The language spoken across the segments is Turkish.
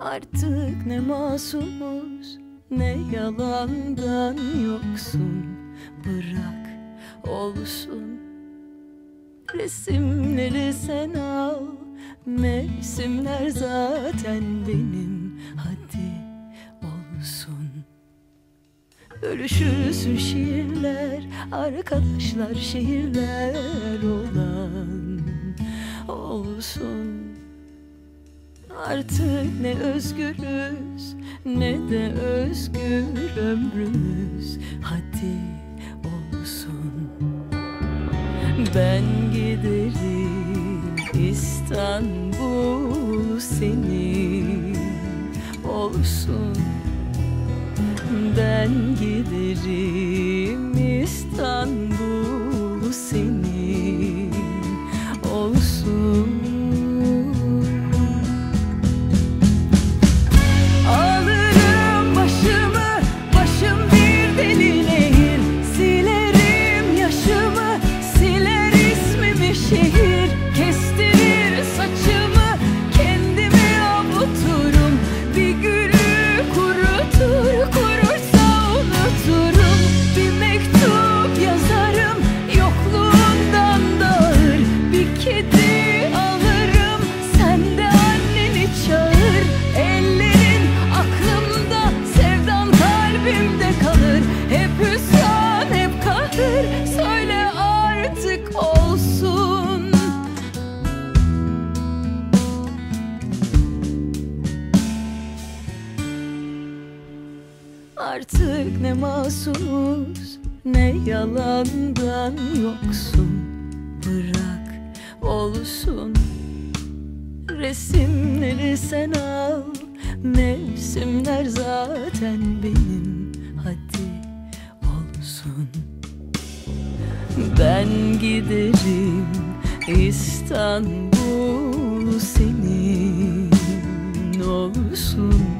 Artık ne masumuz ne yalandan yoksun. Bırak olsun. Resimleri sen al Mevsimler zaten benim. Hadi olsun. Bölüşürsün şiirler Arkadaşlar şehirler olan Olsun. Artık ne özgürüz ne de özgür ömrümüz Hadi olsun. Ben giderim İstanbul senin olsun Ben giderim İstanbul senin Artık ne masumuz ne yalandan yoksun. Bırak olsun Resimleri sen al. Mevsimler zaten benim Hadi olsun. Ben giderim İstanbul senin olsun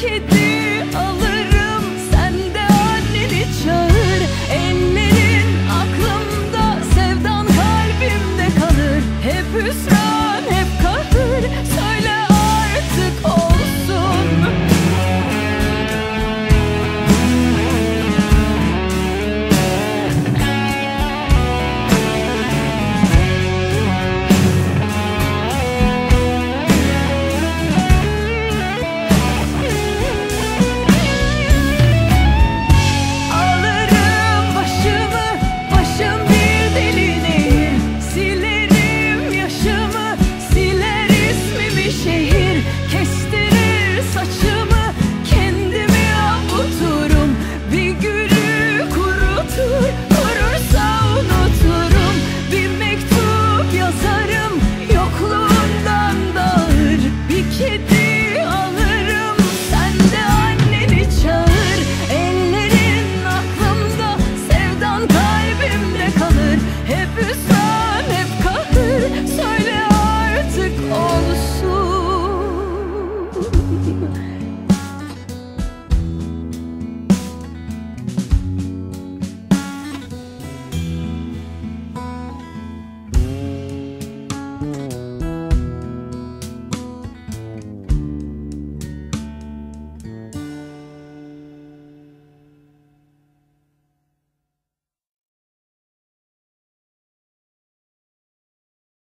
kedi alırım. Sen de anneni çağır. Ellerin aklımda Sevdan kalbimde kalır. Hep hüsran